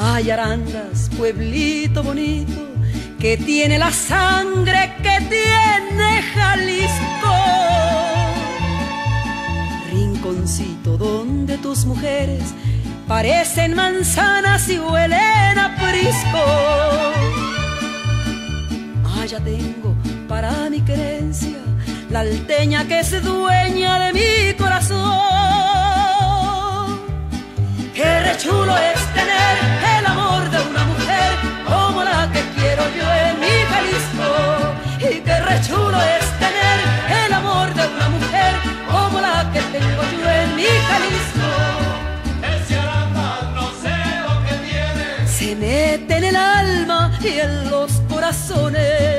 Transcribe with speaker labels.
Speaker 1: Mayarandas, pueblito bonito, que tiene la sangre que tiene Jalisco. Rinconcito donde tus mujeres parecen manzanas y huelen a prisco. Ah, tengo para mi querencia la alteña que es dueña de mi corazón. Se mete en el alma y en los corazones